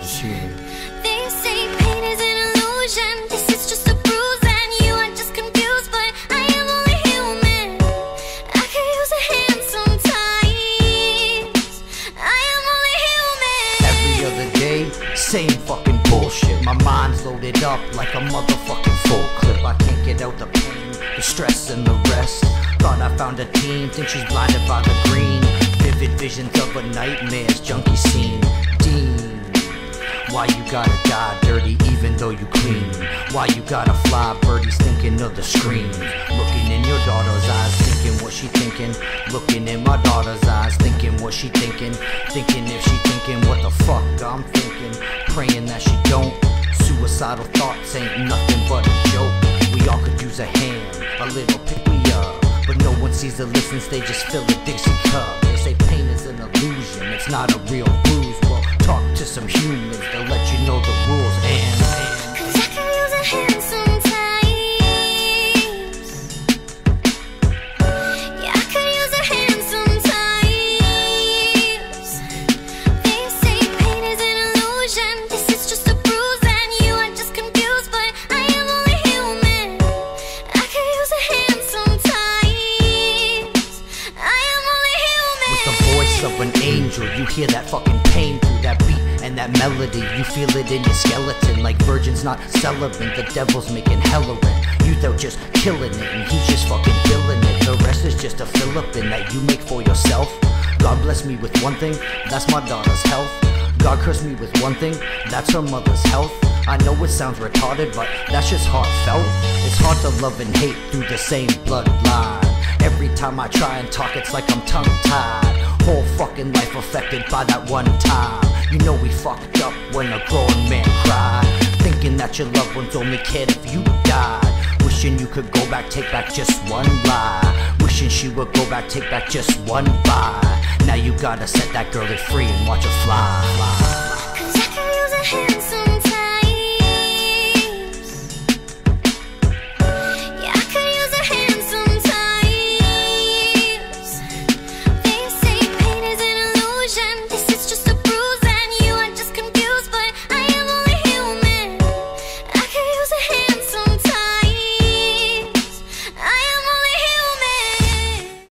love is. They say pain is an illusion. This is just a bruise, and you are just confused. But I am only human. I can use a hand sometimes. I am only human. Every other day, same fucking bullshit. My mind's loaded up like a motherfucking full clip. I can't get out the pain, the stress, and the rest. Thought I found a team, think she's blinded by the green. Vivid visions of a nightmare's junkie scene. Dean why you gotta die dirty even though you clean? Why you gotta fly birdies thinking of the screen? Looking in your daughter's eyes, thinking what she thinking. Looking in my daughter's eyes, thinking what she thinking. Thinking if she thinking what the fuck I'm thinking. Praying that she don't. Suicidal thoughts ain't nothing but a joke. We all could use a hand, a little pick me up. But no one sees or listens, they just fill a Dixie cup. They say pain is an illusion, it's not a real bruise. To some humans, they'll let you know the rules. And an angel, you hear that fucking pain through that beat and that melody. You feel it in your skeleton, like virgins not celibate. The devil's making hell of it. You though just killing it, and he's just fucking killing it. The rest is just a Philippine that you make for yourself. God bless me with one thing, that's my daughter's health. God cursed me with one thing, that's her mother's health. I know it sounds retarded, but that's just heartfelt. It's hard to love and hate through the same bloodline. Every time I try and talk, it's like I'm tongue tied. Whole fucking life affected by that one time. You know we fucked up when a grown man cried. Thinking that your loved ones only cared if you died. Wishing you could go back, take back just one lie. Wishing she would go back, take back just one bye. Now you gotta set that girl free and watch her fly.